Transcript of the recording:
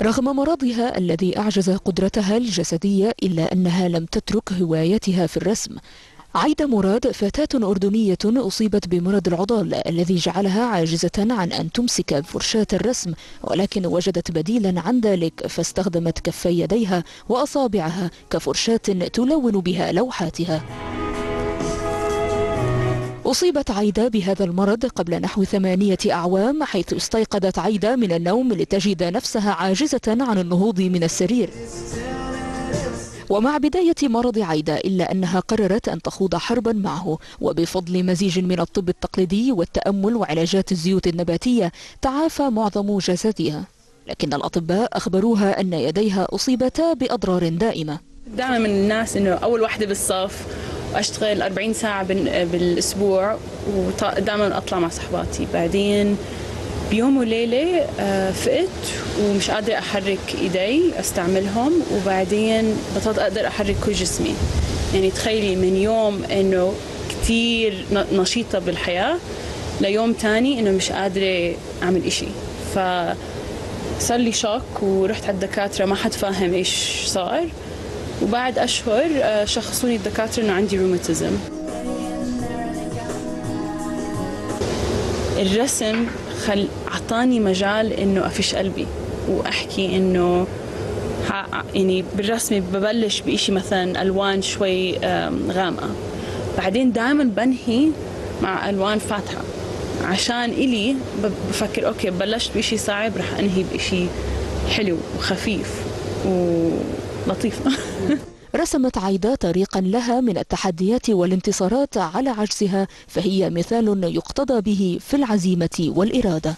رغم مرضها الذي أعجز قدرتها الجسدية إلا أنها لم تترك هوايتها في الرسم عايدة مراد فتاة أردنية أصيبت بمرض العضال الذي جعلها عاجزة عن أن تمسك فرشاة الرسم ولكن وجدت بديلا عن ذلك فاستخدمت كفي يديها وأصابعها كفرشاة تلون بها لوحاتها. أصيبت عايدة بهذا المرض قبل نحو ثمانية أعوام حيث استيقظت عايدة من النوم لتجد نفسها عاجزة عن النهوض من السرير. ومع بداية مرض عايدة إلا أنها قررت أن تخوض حربا معه. وبفضل مزيج من الطب التقليدي والتأمل وعلاجات الزيوت النباتية تعافى معظم جسدها. لكن الأطباء أخبروها أن يديها أصيبتا بأضرار دائمة. دائما من الناس إنه أول وحدة بالصف وأشتغل 40 ساعة بال- بالأسبوع ودائما أطلع مع صحباتي. بعدين بيوم وليلة آه، فقت ومش قادرة أحرك إيدي أستعملهم. وبعدين بطلت أقدر أحرك كل جسمي. يعني تخيلي من يوم إنه كثير نشيطة بالحياة ليوم تاني إنه مش قادرة أعمل إشي. ف صار لي شوك ورحت على الدكاترة ما حد فاهم إيش صار. وبعد أشهر آه، شخصوني الدكاترة إنه عندي روماتيزم الرسم خل اعطاني مجال إنه أفش قلبي وأحكي إنه ح- يعني بالرسم ببلش بإشي مثلا ألوان شوي آم، غامقة. بعدين دائما بنهي مع ألوان فاتحة. عشان إلي بفكر أوكي بلشت بإشي صعب رح أنهي بإشي حلو وخفيف ولطيف رسمت عايدة طريقا لها من التحديات والانتصارات على عجزها فهي مثال يقتضى به في العزيمة والإرادة.